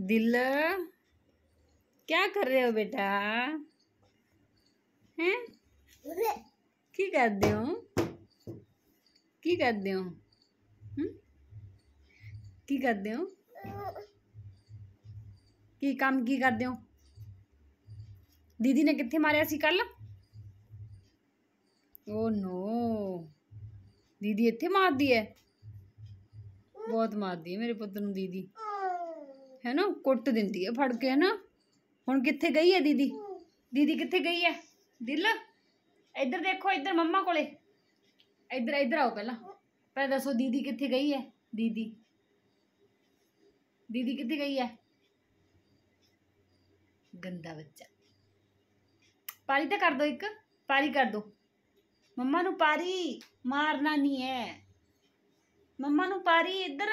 दिल? क्या कर रहे हो बेटा? हैं? की करते हो? की करते हो? हम्म? की करते हो? की काम की करते हो? दीदी ने कितने मारिया सी कल ओ नो। दीदी इतने मारती है। बहुत मारती है मेरे पुत्र दीदी। ਹੈ ਨਾ ਕੁੱਟ ਦਿੰਦੀ ਹੈ ਫੜ ਕੇ ਹੈ ਨਾ ਹੁਣ ਕਿੱਥੇ ਗਈ ਹੈ ਦੀਦੀ ਦੀਦੀ ਕਿੱਥੇ ਗਈ ਹੈ ਦਿਲ ਇੱਧਰ ਦੇਖੋ ਇੱਧਰ ਮੰਮਾ ਕੋਲੇ ਇੱਧਰ ਇੱਧਰ ਆਓ ਪਹਿਲਾਂ ਪਹਿਲਾਂ ਦੱਸੋ ਦੀਦੀ ਕਿੱਥੇ ਗਈ ਹੈ ਦੀਦੀ ਦੀਦੀ ਕਿੱਥੇ ਗਈ ਹੈ ਗੰਦਾ ਬੱਚਾ ਪਾਰੀ ਤਾਂ ਕਰ ਦੋ ਇੱਕ ਪਾਰੀ ਕਰ ਦੋ ਮੰਮਾ ਨੂੰ ਪਾਰੀ ਮਾਰਨਾ ਨਹੀਂ ਹੈ ਮੰਮਾ ਨੂੰ ਪਾਰੀ ਇੱਧਰ